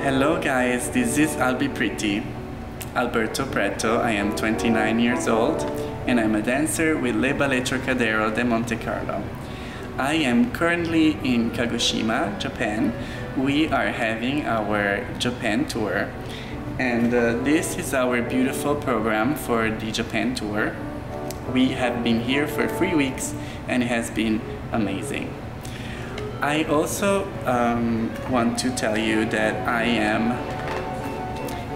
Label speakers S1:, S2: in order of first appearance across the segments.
S1: Hello guys, this is Alby Pretty. Alberto Pretto, I am 29 years old and I'm a dancer with Le Ballet Trockadero de Monte Carlo. I am currently in Kagoshima, Japan. We are having our Japan tour and uh, this is our beautiful program for the Japan tour. We have been here for three weeks and it has been amazing. I also um, want to tell you that I am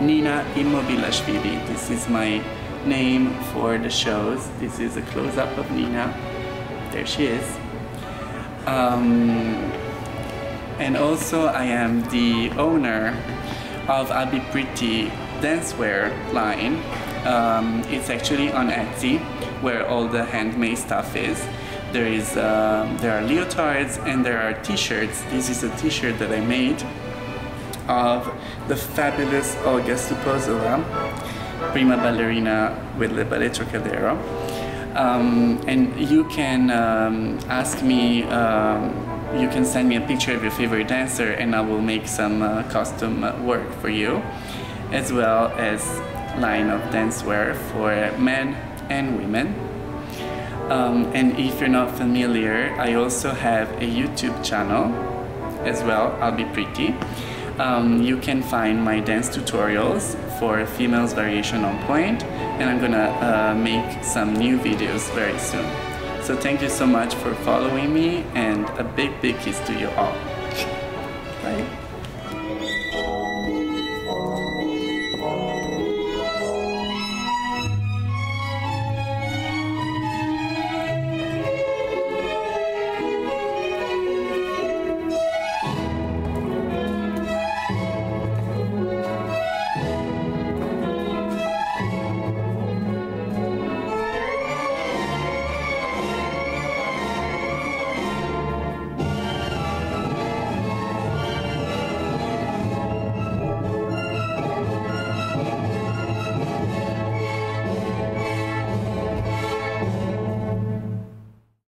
S1: Nina Immobilashvili. This is my name for the shows. This is a close-up of Nina. There she is. Um, and also I am the owner of Alby Pretty dancewear line. Um, it's actually on Etsy where all the handmade stuff is. There is uh, there are leotards and there are t-shirts. This is a t-shirt that I made of the fabulous Olga Supphozova, prima ballerina with Le Ballet Trockadero. Um, and you can um, ask me, um, you can send me a picture of your favorite dancer and I will make some uh, costume work for you, as well as line of dancewear for men and women. Um, and if you're not familiar, I also have a YouTube channel as well, Alby Pretty. Um, you can find my dance tutorials for females variation on and I'm gonna uh, make some new videos very soon. So thank you so much for following me and a big big kiss to you all.